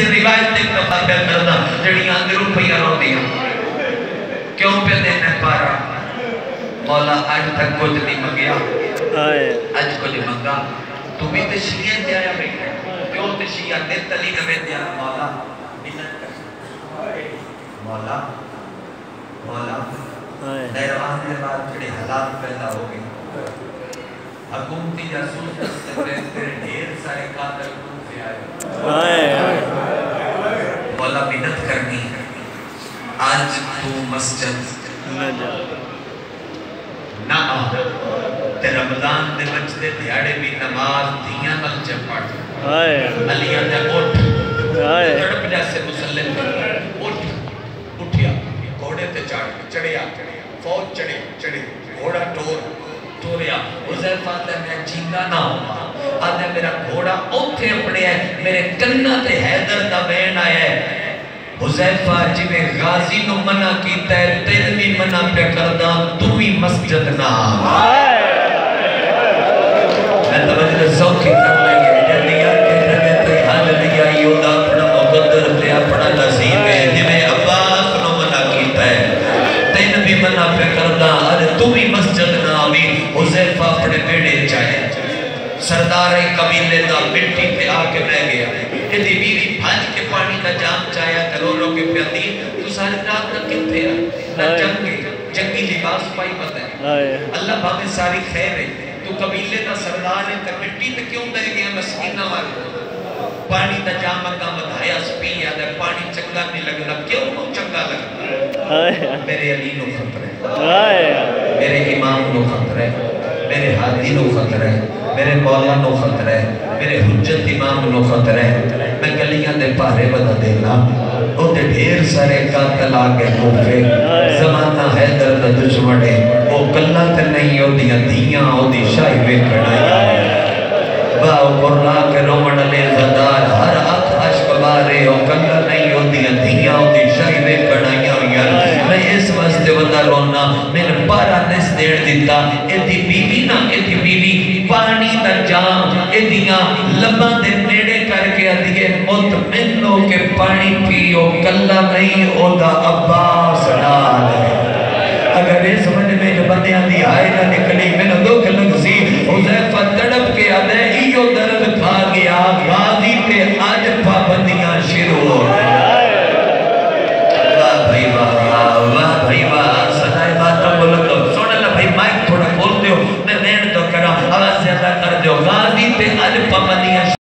किसी रिवायत के कथा पे करना जड़ियाँ अंदर पईया रोंदियाँ क्यों पे देने पारा मौला आज तक कुछ नहीं मंगया आज कुछ मंगा तू भी तो शिया ते आया बैठा क्यों ते शिया ने तली नवे दिया मौला मौला मौला नैरवान के बाद बड़े हालात पैदा हो गए हुकूमती जासूस तेरे ढेर सारे कौन से आए मिन्नत करनी आज तू मस्जिद ना आ ते रमज़ान दे बचदे दिहाड़े भी नमाज़ अलियाँ दे उठ। तड़प जैसे मुसल्ले उठ। उठिया। घोड़े ते चढ़। चढ़िया। फौज चढ़े। चढ़े। घोड़ा टोर। टोरिया। हुजैफा मैं ना होवा। मेरा घोड़ा ओथे अपने है। मेरे कन्ना ते हैदर दा बैन आया है। हुजैफा जिवें गाजी नु मना कीता है तेन भी मना पे करदा, तू ही मस्जिद ना। मैं तवज्जो सौखी कर लगी जल्दी आके जगह ते हाल नहीं आई ओदा अपना मुकद्दर ते अपना नसीब है जिवें अब्बास नु मना कीता है। तेन भी मना पे करदा, अरे तू ही मस्जिद ना आवी, हुजैफा अपने बेड़े चाहे सरदार कबीले का मिट्टी पे आके बह गया। यदि बीवी भज के पानी का जाम चाया करो के प्याती तू सारी रात तक किथे ना जंगे जंगी लिबास पाई पता है। अल्लाह भावे सारी खैर है। तू कबीले का सरदार है ते मिट्टी ते क्यों बह गया? मस्कीना वाल पानी का जाम का मधाया पी याद है पानी चंगा नहीं लगता क्यों को चंगा लगता मेरे अली नो खतरा है। मेरे इमाम नो खतरा है। मेरे हादी नो खतरा है। मेरे मौला नो खतरा है। मेरे हुज्जत इमाम नो खतरा है। मैं गलियाँ दे पारे बता देना। सारे कातल आ गए मूफे जमाना है दर्द दुश्मन। वो कल्ला ते नहीं ओदियाँ धीयां ओदी शाही वेखण आया वाह कुरला के रोमन ले जदार हर अख अश्क बारे, ओ कल्ला नहीं ओदियाँ धीयां ओदी शाही वेखण आया यार मैं इस वास्ते वदा रोना मैंने पारा नस देण दिता एदी बीवी ना एदी बीवी पानी दा जाम एदियाँ लबां दे हो के पानी पियो, कल्ला नहीं ओदा अब्बास नाल अगर ये समझ में बंदियाँ दी आए ना निकली, मैंने दुख सी हुजैफा तड़प के आदे इयो दर्द खा गया गाजी पे आज पाबंदियाँ शुरू हो वाह भाई वाह वाह भाई वाह सदाए बात बोल तो। सुन ले भाई, माइक थोड़ा खोल दो मैं नैन तो करा, आवाज़ ज़्यादा कर दो गाजी पे आज पाबंदियाँ